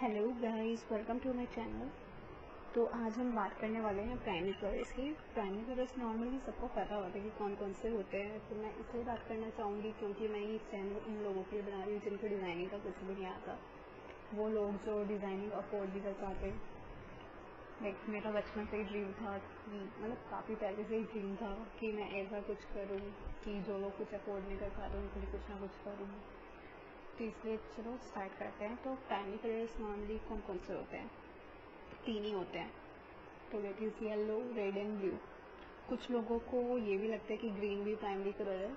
Hello guys, welcome to my channel. तो आज हम बात करने वाले हैं प्राइमरी कलर्स की। प्राइमरी कलर्स नॉर्मली सबको पता होता है कि कौन कौन से होते हैं। तो मैं इसलिए बात करना चाहूँगी क्योंकि मैं ये चैनल उन लोगों के लिए बना रही हूँ जिनको डिज़ाइनिंग का कुछ भी नहीं आता। वो लोग जो डिज़ाइनिंग अफोर्ड भी कर पाते लाइक मेरा बचपन से ही ड्रीम था मतलब काफ़ी पहले से ही ड्रीम था कि मैं ऐसा कुछ करूँ, कि जो लोग कुछ अफोर्ड नहीं कर पाते उनके लिए कुछ ना कुछ करूँ। तो इसलिए चलो स्टार्ट करते हैं। तो प्राइमरी कलर्स नॉर्मली कौन कौन से होते हैं? तीन ही होते हैं। तो that is yellow red and blue कुछ लोगों को ये भी लगता है कि ग्रीन भी प्राइमरी कलर है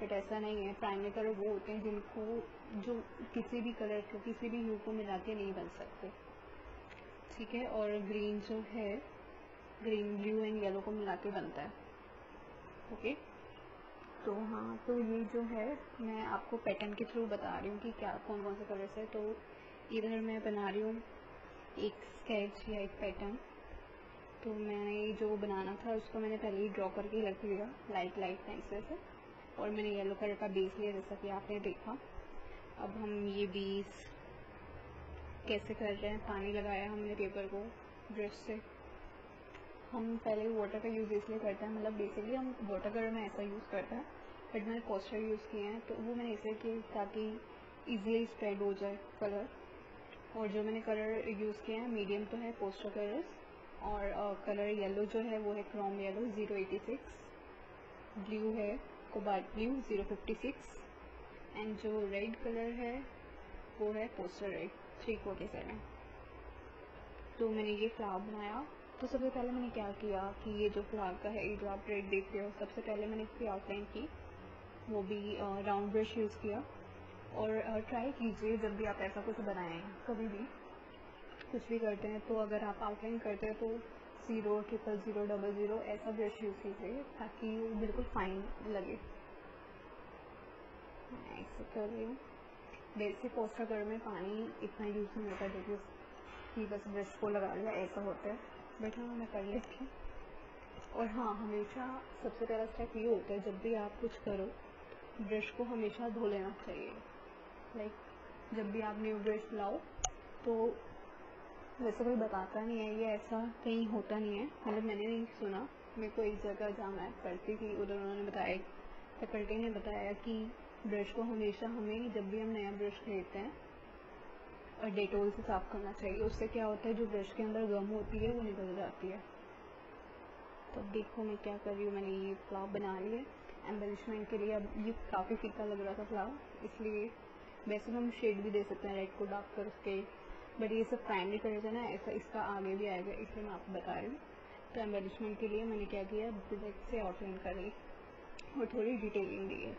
बट ऐसा नहीं है। प्राइमरी कलर वो होते हैं जिनको, जो किसी भी कलर को, किसी भी यू को मिला के नहीं बन सकते। ठीक है? और ग्रीन जो है ग्रीन ब्लू एंड येलो को मिला के बनता है। ओके तो हाँ तो ये जो है, मैं आपको पैटर्न के थ्रू बता रही हूँ कि क्या कौन कौन से कलर्स है। तो इधर मैं बना रही हूँ एक स्केच या एक पैटर्न तो मैंने जो बनाना था, उसको मैंने पहले ही ड्रॉ करके रख लिया लाइट लाइट पेंसिल से। और मैंने येलो कलर का बेस लिया, जैसा कि आपने देखा। अब हम ये बेस कैसे कर रहे हैं, पानी लगाया हमने पेपर को ब्रश से। हम पहले वाटर का यूज़ इसलिए करते हैं मतलब बेसिकली हम वाटर कलर में ऐसा यूज़ करते हैं बट मैंने पोस्टर यूज़ किए हैं तो वो मैंने इसलिए किए ताकि ईजिली स्प्रेड हो जाए कलर और जो मैंने कलर यूज़ किए हैं मीडियम तो है पोस्टर कलर्स और कलर येलो जो है वो है chrome yellow zero eighty six blue है cobalt blue zero fifty six and जो रेड कलर है वो है poster red three forty seven तो मैंने ये फ्लावर बनाया तो सबसे पहले मैंने क्या किया कि ये जो फ्लावर का है, ये जो आप रेड देख रहे हो, सबसे पहले मैंने इसकी आउटलाइन की, वो भी राउंड ब्रश यूज़ किया। और ट्राई कीजिए जब भी आप ऐसा कुछ बनाएँ, कभी भी। कुछ भी करते हैं तो अगर आप आउटलाइन करते हैं तो zero triple zero double zero ऐसा ब्रश यूज़ कीजिए, ताकि वो बिल्कुल फाइन लगे। ऐसे कर रही हूँ। पोस्टर कलर में पानी इतना यूज़ नहीं होता, देखिए, कि बस ब्रश को लगा लिया, ऐसा होता है। बट हाँ मैं कर लेती हूँ। और हाँ हमेशा सबसे पहला स्टेप ये होता है, जब भी आप कुछ करो ब्रश को हमेशा धो लेना चाहिए। लाइक जब भी आप न्यू ब्रश लाओ तो वैसे कोई बताता नहीं है, ये ऐसा कहीं होता नहीं है। मतलब मैंने नहीं सुना, मेरे को एक जगह जहाँ मैं पढ़ती थी, उधर उन्होंने बताया फैकल्टी ने बताया कि ब्रश को हमेशा हमें, जब भी हम नया ब्रश खरीदते हैं डेटोल से साफ़ करना चाहिए। उससे क्या होता है, जो ब्रश के अंदर गम होती है, वो निकल जाती है। तो अब देखो मैं क्या कर रही हूँ। मैंने ये फ्लावर बना लिया एम्बेलिशमेंट के लिए अब ये काफ़ी फीका लग रहा था फ्लावर इसलिए वैसे हम शेड भी दे सकते हैं रेड को डार्क कर उसके बट ये सब प्राइमरी कलर है ना, ऐसा इसका आगे भी आएगा, इसलिए मैं आपको बता रही हूँ। तो एम्बलिशमेंट के लिए मैंने क्या किया ब्लैक से आउटलाइन कर और थोड़ी डिटेलिंग दी है।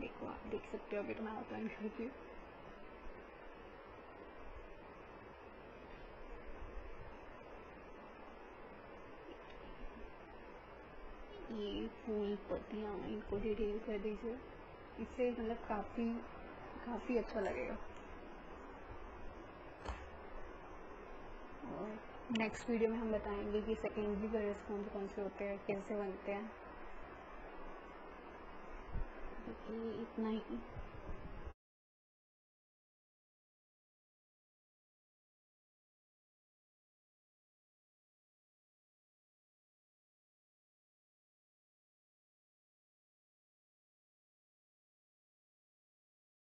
देखो आप देख सकते हो अभी तो मैं आउटलाइन करती हूँ। ये फूल पत्तियाँ इनको डिटेल कर दीजिए। इससे मतलब काफ़ी काफ़ी अच्छा लगेगा। और नेक्स्ट वीडियो में हम बताएँगे कि सेकेंडरी कलर्स कौन से कौन से होते हैं, कैसे बनते हैं। इतना ही।